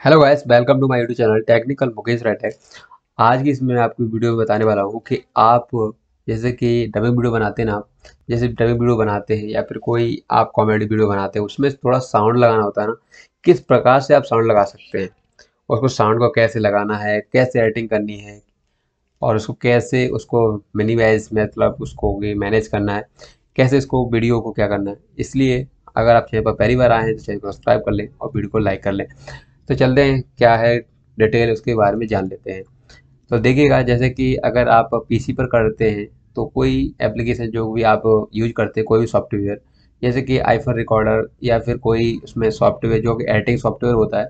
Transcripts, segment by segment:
Hello guys welcome to my YouTube channel technical Mukesh रेटेक आज की इसमें मैं आपको वीडियो में बताने वाला हूँ कि आप, जैसे कि डबिंग वीडियो बनाते हैं ना जैसे डबिंग वीडियो बनाते हैं या फिर कोई आप कॉमेडी वीडियो बनाते हैं, उसमें थोड़ा साउंड लगाना होता है ना, किस प्रकार से आप साउंड लगा सकते हैं उसको साउंड को कैसे लगाना है, कैसे एडिटिंग करनी है, और उसको कैसे उसको मिनिमाइज मतलब उसको मैनेज करना है, कैसे इसको वीडियो को क्या करना है। इसलिए अगर आप चैनल पर पहली बार आए हैं तो चैनल को सब्सक्राइब कर लें और वीडियो को लाइक कर लें। तो चलते हैं, क्या है डिटेल उसके बारे में जान लेते हैं। तो देखिएगा, जैसे कि अगर आप पीसी पर करते हैं तो कोई एप्लीकेशन जो भी आप यूज़ करते हैं, कोई भी सॉफ्टवेयर जैसे कि आईफोन रिकॉर्डर या फिर कोई उसमें सॉफ्टवेयर जो कि एडिटिंग सॉफ्टवेयर होता है,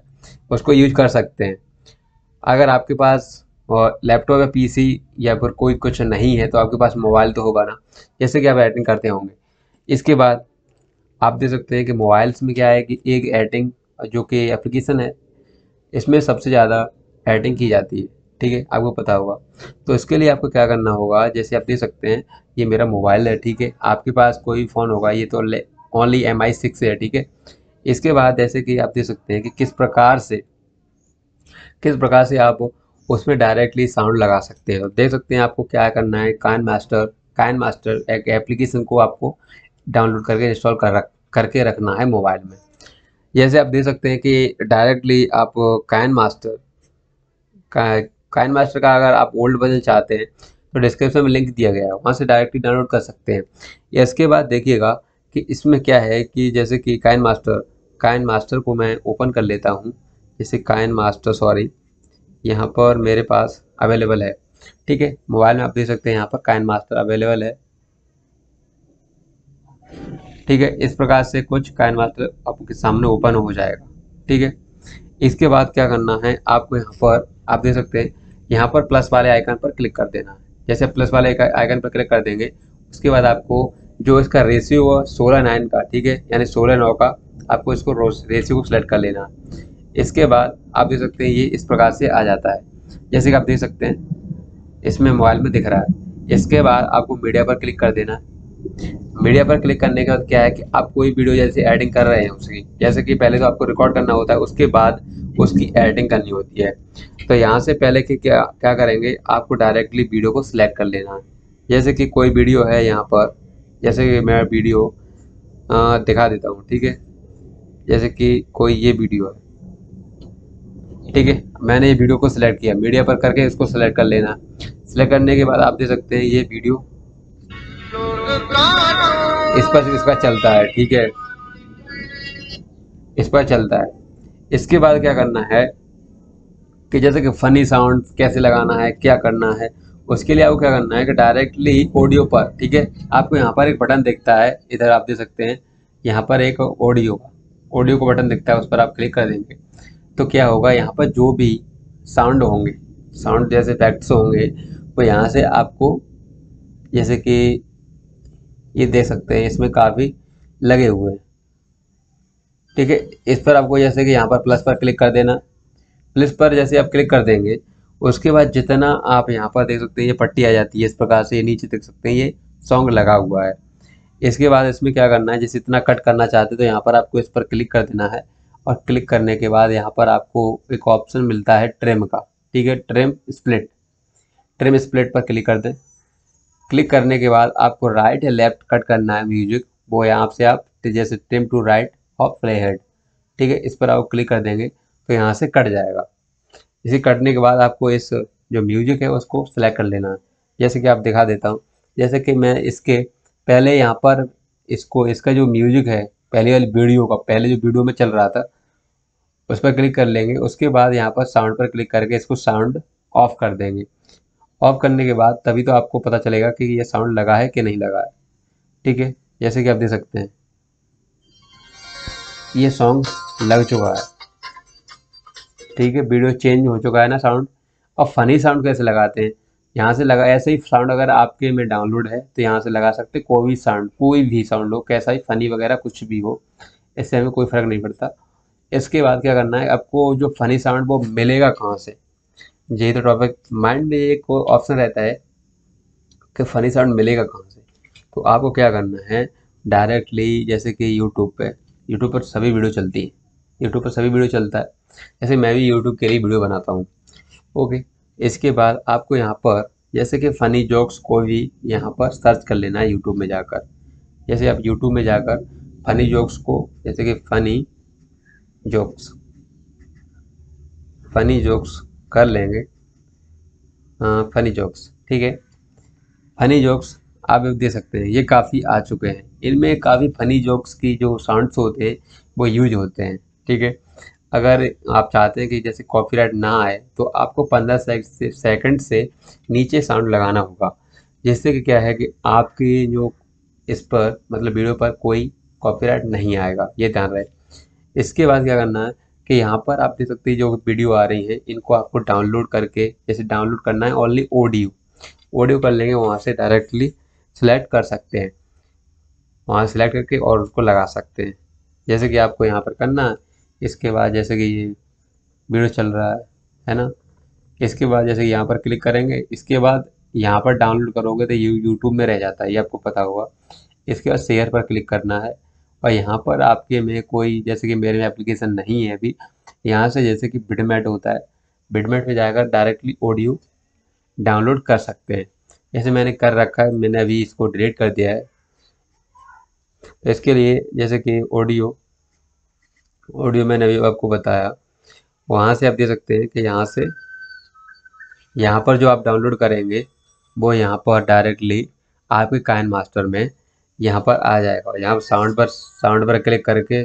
उसको यूज़ कर सकते हैं। अगर आपके पास लैपटॉप या पीसी या फिर कोई कुछ नहीं है तो आपके पास मोबाइल तो होगा ना। जैसे कि आप एडिटिंग करते होंगे। इसके बाद आप देख सकते हैं कि मोबाइल्स में क्या है कि एक एडिटिंग जो कि एप्लीकेशन है इसमें सबसे ज़्यादा एडिटिंग की जाती है, ठीक है? आपको पता होगा। तो इसके लिए आपको क्या करना होगा, जैसे आप देख सकते हैं, ये मेरा मोबाइल है, ठीक है? आपके पास कोई फ़ोन होगा, ये तो ओनली एम आई सिक्स है, ठीक है? इसके बाद जैसे कि आप देख सकते हैं कि किस प्रकार से, किस प्रकार से आप उसमें डायरेक्टली साउंड लगा सकते हैं। तो देख सकते हैं आपको क्या करना है काइन मास्टर काइन मास्टर एक एप्लीकेशन को आपको डाउनलोड करके इंस्टॉल कर रख, करके रखना है मोबाइल में। जैसे आप देख सकते हैं कि डायरेक्टली आप काइन मास्टर काइन मास्टर का अगर आप ओल्ड वर्जन चाहते हैं तो डिस्क्रिप्शन में लिंक दिया गया है, वहाँ से डायरेक्टली डाउनलोड कर सकते हैं। इसके बाद देखिएगा कि इसमें क्या है कि जैसे कि काइन मास्टर काइन मास्टर को मैं ओपन कर लेता हूँ। जैसे काइन मास्टर सॉरी यहाँ पर मेरे पास अवेलेबल है। ठीक है मोबाइल में आप देख सकते हैं यहाँ पर काइन मास्टर अवेलेबल है। ठीक है, इस प्रकार से कुछ काइन मास्टर आपके सामने ओपन हो जाएगा। ठीक है, इसके बाद क्या करना है, आपको यहाँ पर, आप देख सकते हैं, यहाँ पर प्लस वाले आइकन पर क्लिक कर देना है। जैसे प्लस वाले आइकन पर क्लिक कर देंगे, उसके बाद आपको जो इसका रेशियो हुआ, सोलह नाइन का, ठीक है, यानी सोलह नौ का, आपको इसको रेशियो को सिलेक्ट कर लेना है। इसके बाद आप देख सकते हैं, ये इस प्रकार से आ जाता है। जैसे कि आप देख सकते हैं, इसमें मोबाइल में दिख रहा है। इसके बाद आपको मीडिया पर क्लिक कर देना है। मीडिया पर क्लिक करने के बाद क्या है कि आप कोई वीडियो जैसे एडिंग कर रहे हैं उसकी, जैसे कि पहले तो आपको रिकॉर्ड करना होता है, उसके बाद उसकी एडिटिंग करनी होती है। तो यहाँ से पहले कि क्या क्या करेंगे, आपको डायरेक्टली वीडियो को सिलेक्ट कर लेना है। जैसे कि कोई वीडियो है यहाँ पर, जैसे कि मैं वीडियो दिखा देता हूँ, ठीक है? जैसे कि कोई ये वीडियो है, ठीक है? मैंने ये वीडियो को सिलेक्ट किया, मीडिया पर करके इसको सिलेक्ट कर लेना। सिलेक्ट करने के बाद आप देख सकते हैं ये वीडियो इस पर इसका चलता है, ठीक है? इस पर चलता है। इसके बाद क्या करना है कि जैसे कि फनी साउंड कैसे लगाना है, क्या करना है, उसके लिए आपको क्या करना है कि डायरेक्टली ऑडियो पर, ठीक है? आपको यहाँ पर एक बटन दिखता है, इधर आप देख सकते हैं, यहाँ पर एक ऑडियो का ऑडियो का बटन दिखता है, उस पर आप क्लिक कर देंगे। तो क्या होगा, यहाँ पर जो भी साउंड होंगे साउंड जैसे इफेक्ट्स होंगे, वो यहाँ से आपको, जैसे कि ये देख सकते हैं, इसमें काफ़ी लगे हुए हैं। ठीक है, इस पर आपको जैसे कि यहाँ पर प्लस पर क्लिक कर देना। प्लस पर जैसे आप क्लिक कर देंगे, उसके बाद जितना आप यहाँ पर देख सकते हैं, ये पट्टी आ जाती है इस प्रकार से, ये नीचे देख सकते हैं, ये सॉन्ग लगा हुआ है। इसके बाद इसमें क्या करना है, जैसे इतना कट करना चाहते तो यहाँ पर आपको इस पर क्लिक कर देना है। और क्लिक करने के बाद यहाँ पर आपको एक ऑप्शन मिलता है ट्रिम का। ठीक है ट्रिम स्प्लिट ट्रिम स्प्लिट पर क्लिक कर दें। क्लिक करने के बाद आपको राइट या लेफ़्ट कट करना है म्यूज़िक वो यहाँ से आप जैसे टिम टू राइट और प्ले हेड ठीक है, इस पर आप क्लिक कर देंगे तो यहाँ से कट जाएगा। इसे कटने के बाद आपको इस जो म्यूज़िक है, उसको सेलेक्ट कर लेना है। जैसे कि आप दिखा देता हूँ, जैसे कि मैं इसके पहले यहाँ पर इसको, इसका जो म्यूज़िक है, पहले वाली वीडियो का, पहले जो वीडियो में चल रहा था, उस पर क्लिक कर लेंगे। उसके बाद यहाँ पर साउंड पर क्लिक करके इसको साउंड ऑफ़ कर देंगे। ऑफ़ करने के बाद तभी तो आपको पता चलेगा कि ये साउंड लगा है कि नहीं लगा है। ठीक है? जैसे कि आप देख सकते हैं। ये सॉन्ग लग चुका है। ठीक है? वीडियो चेंज हो चुका है ना साउंड और फनी साउंड कैसे लगाते हैं? यहाँ से लगा, ऐसे ही साउंड अगर आपके में डाउनलोड है तो यहाँ से लगा सकते कोई भी साउंड कोई भी साउंड हो, कैसा ही फनी वगैरह कुछ भी हो, इससे हमें कोई फ़र्क नहीं पड़ता। इसके बाद क्या करना है? आपको जो फनी साउंड वो मिलेगा कहाँ से? यही तो टॉपिक माइंड में एक ऑप्शन रहता है कि फ़नी साउंड मिलेगा कहाँ से? तो आपको क्या करना है? डायरेक्टली जैसे कि यूट्यूब पे. यूट्यूब पर सभी वीडियो चलती है. यूट्यूब पर सभी वीडियो चलता है. जैसे मैं भी यूट्यूब के लिए वीडियो बनाता हूँ. ओके इसके बाद आपको यहाँ पर जैसे कि फ़नी जोक्स को भी यहाँ पर सर्च कर लेना है यूट्यूब में जाकर. जैसे आप यूट्यूब में जाकर फ़नी जोक्स को, जैसे कि फ़नी जोक्स फ़नी जोक्स कर लेंगे। फ़नी जोक्स ठीक है? फ़नी जोक्स आप दे सकते हैं, ये काफ़ी आ चुके हैं। इनमें काफ़ी फ़नी जोक्स की जो साउंड्स होते हैं, वो यूज़ होते हैं, ठीक है? अगर आप चाहते हैं कि जैसे कॉपीराइट ना आए तो आपको पंद्रह सेकंड से नीचे साउंड लगाना होगा। जिससे कि क्या है कि आपकी जो इस पर मतलब वीडियो पर कोई कॉपीराइट नहीं आएगा, ये ध्यान रहे। इसके बाद क्या करना है कि यहाँ पर आप देख सकते हैं जो वीडियो आ रही है, इनको आपको डाउनलोड करके, जैसे डाउनलोड करना है ओनली ऑडियो ऑडियो कर लेंगे, वहाँ से डायरेक्टली सिलेक्ट कर सकते हैं। वहाँ सेलेक्ट करके और उसको लगा सकते हैं। जैसे कि आपको यहाँ पर करना है, इसके बाद जैसे कि ये वीडियो चल रहा है है ना? इसके बाद जैसे यहाँ पर क्लिक करेंगे, इसके बाद यहाँ पर डाउनलोड करोगे तो यू यूट्यूब में रह जाता है, ये आपको पता होगा। इसके बाद शेयर पर क्लिक करना है। और यहाँ पर आपके में कोई, जैसे कि मेरे में एप्लीकेशन नहीं है अभी, यहाँ से जैसे कि बिडमेट होता है बिडमेट में जाकर डायरेक्टली ऑडियो डाउनलोड कर सकते हैं। जैसे मैंने कर रखा है, मैंने अभी इसको डिलीट कर दिया है। तो इसके लिए जैसे कि ऑडियो ऑडियो मैंने अभी आपको बताया, वहाँ से आप दे सकते हैं कि यहाँ से, यहाँ पर जो आप डाउनलोड करेंगे, वो यहाँ पर डायरेक्टली आपके कायन मास्टर में यहाँ पर आ जाएगा। यहाँ पर साउंड पर साउंड पर क्लिक करके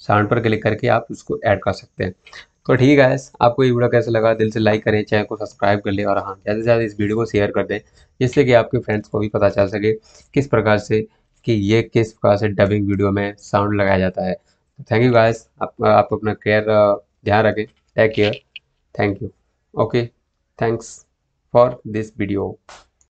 साउंड पर क्लिक करके आप उसको ऐड कर सकते हैं। तो ठीक है आपको ये वीडियो कैसा लगा दिल से लाइक करें चैनल को सब्सक्राइब कर ले और हाँ ज़्यादा से ज़्यादा इस वीडियो को शेयर कर दें जिससे कि आपके फ्रेंड्स को भी पता चल सके किस प्रकार से कि ये किस प्रकार से डबिंग वीडियो में साउंड लगाया जाता है। थैंक यू गाइस आप, आप अपना केयर ध्यान रखें। Take care thank you okay thanks for this video